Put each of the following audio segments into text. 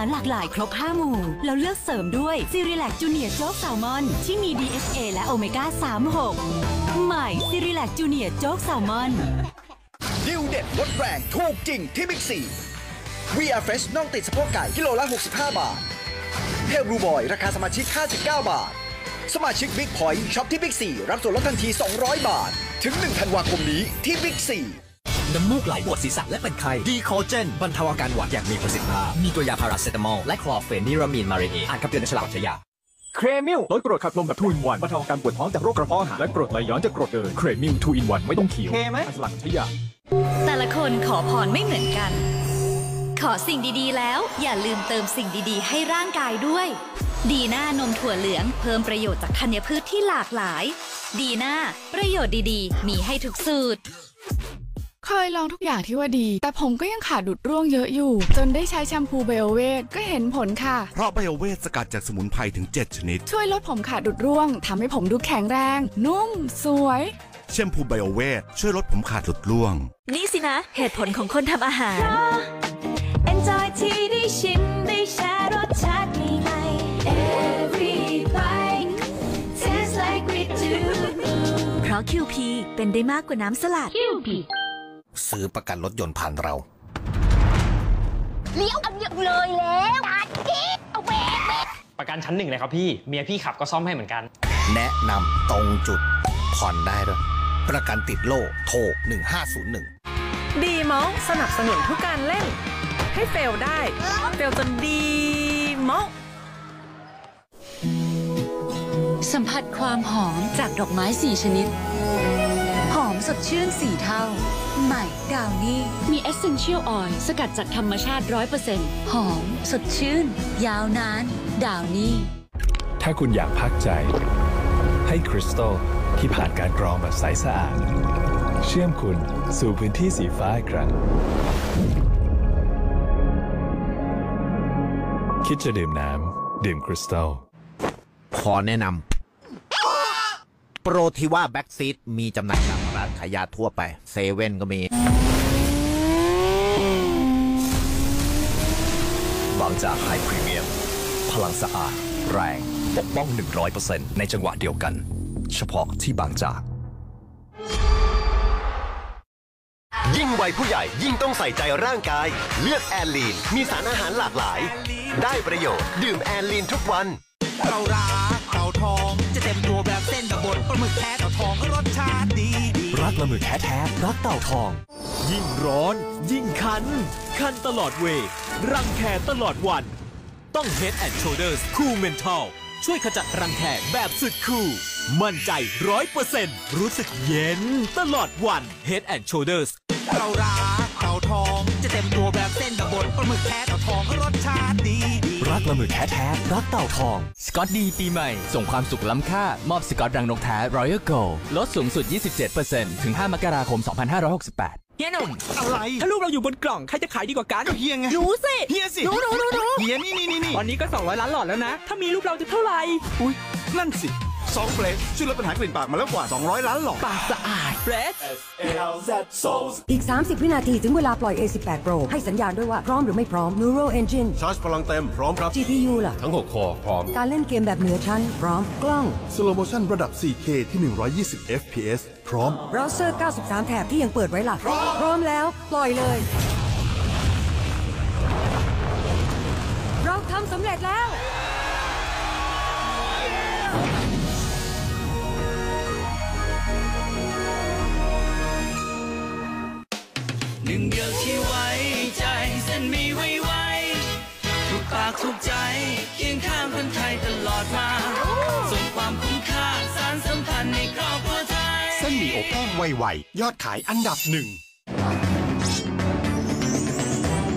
ารหลากหลายครบ 5 หมู่ แล้วเลือกเสริมด้วย Cerelac Junior โจ๊กแซลมอน ที่มี DHA และโอเมก้า 36 ใหม่ Cerelac Junior โจ๊กแซลมอนดีลเด็ดลดแรงถูกจริงที่บิ๊กซี VR Fresh น่องติดสะโพกไก่กิโลละ 65 บาท Hale's Blue Boy ราคาสมาชิก 59 บาท สมาชิก Big Point ช็อปที่ Big C รับส่วนลดทันที 200 บาท ถึง 1 ธันวาคมนี้ที่ Big C น้ำมูกไหลปวดศีรษะและเป็นไข้ Decolgen บรรเทาอาการหวัดอย่างมีประสิทธิภาพ มีตัวยาพาราเซตามอลและคลอร์เฟนิรามีนมาลีเอต อ่านคำเตือนในฉลากใช้ยา Kremil ลดกรดขับลมแบบ two in one บรรเทาอาการปวดท้องจากโรคกระเพาะอาหารและกรดไหลย้อนจากกรดเกิน Kremil two in one ไม่ต้องเคี้ยวเคไหมสลักใช้ยาแต่ละคนขอพรไม่เหมือนกัน ขอสิ่งดีๆ แล้ว อย่าลืมเติมสิ่งดีๆ ให้ร่างกายด้วย ดีน่านมถั่วเหลืองเพิ่มประโยชน์จากธัญพืชที่หลากหลาย ดีน่าประโยชน์ดีๆ มีให้ทุกสูตร เคยลองทุกอย่างที่ว่าดี แต่ผมก็ยังขาดดุดร่วงเยอะอยู่ จนได้ใช้แชมพูเบลเวทก็เห็นผลค่ะ เพราะไบโอเวทสกัดจากสมุนไพรถึง 7 ชนิด ช่วยลดผมขาดดุดร่วงทำให้ผมดูแข็งแรง นุ่ม สวย แชมพูไบโอเวทช่วยลดผมขาดหลุดร่วง นี่สินะ เหตุผลของคนทำอาหาร Enjoy ที่ได้ชิมได้แชร์รสชาติใหม่ๆ Every bite tastes like we do เพราะ QP เป็นได้มากกว่าน้ำสลัด QP ซื้อประกันรถยนต์ผ่านเรา เลี้ยวอันเดียวเลยแล้วตัดกิ๊กเอาเบรกเบรกประกันชั้นหนึ่งเลยครับพี่ เมียพี่ขับก็ซ่อมให้เหมือนกัน แนะนำตรงจุดผ่อนได้ด้วยประกันติดโล่โทร 1501 ดีมองสนับสนุนทุกการเล่น ให้เฟลได้ เฟลจนดีมองสัมผัสความหอมจากดอกไม้สี่ชนิดหอม สดชื่นสี่เท่าใหม่ดาวนี่มี Essential Oil สกัดจากธรรมชาติ 100%หอม สดชื่น ยาวนาน ดาวนี่ถ้าคุณอยากพักใจ ให้คริสตัลที่ผ่านการกรองแบบใสสะอาด เชื่อมคุณสู่พื้นที่สีฟ้าอีกครั้งคิดจะดื่มน้ำดื่มคริสตัลขอแนะนำโปรทิว่าแบ็กซีดมีจำหน่ายตามร้านขายยาทั่วไปเซเว่นก็มี บางจากไฮพรีเมียม พลังสะอาด แรง ปกป้อง 100%ในจังหวะเดียวกัน เฉพาะที่บางจาก ยิ่งวัยผู้ใหญ่ยิ่งต้องใส่ใจร่างกาย เลือกแอนลีน มีสารอาหารหลากหลาย ได้ประโยชน์ ดื่มแอนลีนทุกวัน เรารักเต่าทอง ต็มตัวแบบเส้นกับบดปลาหมึกแท้เต่าทองรสชาติดีดีรักละมือแท้ๆรักเต่าทอง ยิ่งร้อน ยิ่งคัน คันตลอดเวย์รังแคตลอดวัน ต้อง Head and Shoulders Cool Mental ช่วยขจัดรังแคแบบสุดคูลมั่นใจร้อยเปอร์เซ็นต์รู้สึกเย็นตลอดวัน Head and Shoulders เรารักเต่าทอง จะเต็มตัวแบบเส้นกับบดปลาหมึกแท้เต่าทองรสชาติดี ดีรักละมือแท้ๆรักเต่าทอง สกอตดีปีใหม่ ส่งความสุขล้ำค่า มอบสกอตรังนกแท้ Royal Gold ลดสูงสุด 27%ถึง 5 มกราคม 2568เฮียหนุ่มอะไร ถ้าลูกเราอยู่บนกล่อง ใครจะขายดีกว่ากันก็เฮียไงรู้สิเฮียสิรู้รู้รู้รู้เฮียนี่นี่นี่ตอนนี้ก็ 200 ล้านหลอดแล้วนะ ถ้ามีลูกเราจะเท่าไหร่ อุ้ยนั่นสิ สองเฟลชช่วยลดปัญหากลิ่นปากมาแล้วกว่า 200 ล้านหลอดปากสะอาดเฟรชอีก 30 วินาทีถึงเวลาปล่อย A18 Pro ให้สัญญาณด้วยว่าพร้อมหรือไม่พร้อม Neural Engine ชาร์จพลังเต็มพร้อมครับ GPU ล่ะ ทั้ง 6 คอพร้อม การเล่นเกมแบบเหนือชั้น พร้อมกล้อง Slow Motion ระดับ 4K ที่ 120 FPS พร้อมเบราว์เซอร์ 93 แถบที่ยังเปิดไว้ล่ะพร้อมแล้วปล่อยเลย เราทำสำเร็จแล้ว เดียวที่ไว้ใจเส้นมีไว้ไว้ทุกปากทุกใจเคียงข้างคนไทยตลอดมา ส่งความคุ้มค่าสารสัมพันธ์ในครอบครัวไทยเส้นหมี่อบแห้งไวๆยอดขายอันดับหนึ่ง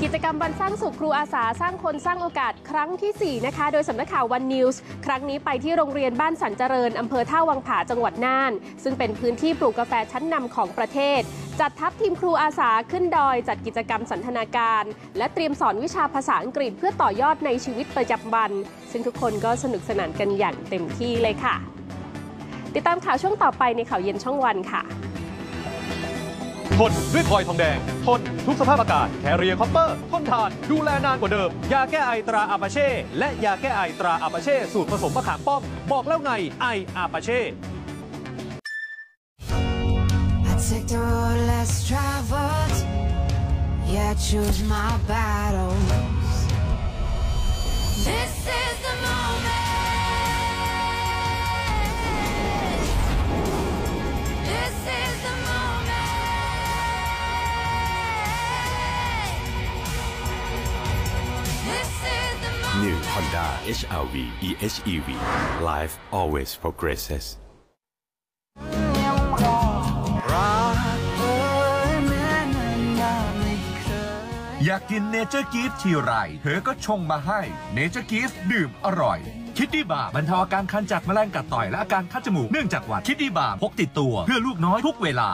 กิจกรรมวันสร้างสุขครูอาสาสร้างคนสร้างโอกาสครั้งทีสี่ 4 นะคะ โดยสำนักข่าววันนิวส์ครั้งนี้ไปที่โรงเรียนบ้านสันเจริญอำเภอท่าวังผาจังหวัดน่าน ซึ่งเป็นพื้นที่ปลูกกาแฟชั้นนำของประเทศ จัดทัพทีมครูอาสาขึ้นดอยจัดกิจกรรมสันทนาการ และเตรียมสอนวิชาภาษาอังกฤษเพื่อต่อยอดในชีวิตประจำวัน ซึ่งทุกคนก็สนุกสนานกันอย่างเต็มที่เลยค่ะ ติดตามข่าวช่วงต่อไปในข่าวเย็นช่องวันค่ะ ทนด้วยคอยล์ทองแดง ทนทุกสภาพอากาศ Carrier Copper ทนทาน ดูแลนานกว่าเดิม ยาแก้ไอตราอาปาเช่ และยาแก้ไอตราอาปาเช่ สูตรผสมมะขามป้อม บอกแล้วไงไออาปาเช่ take the road less traveled. Yeah, choose my battles. This is Honda HRV eHEV Life always progresses อยากกิน Nature Gift ทีไร เธอก็ชงมาให้ Nature Gift ดื่มอร่อย Kiddy Balm บรรเทาอาการคันจากแมลงกัดต่อยและอาการคัดจมูกเนื่องจากหวัด Kiddy Balm พกติดตัวเพื่อลูกน้อยทุกเวลา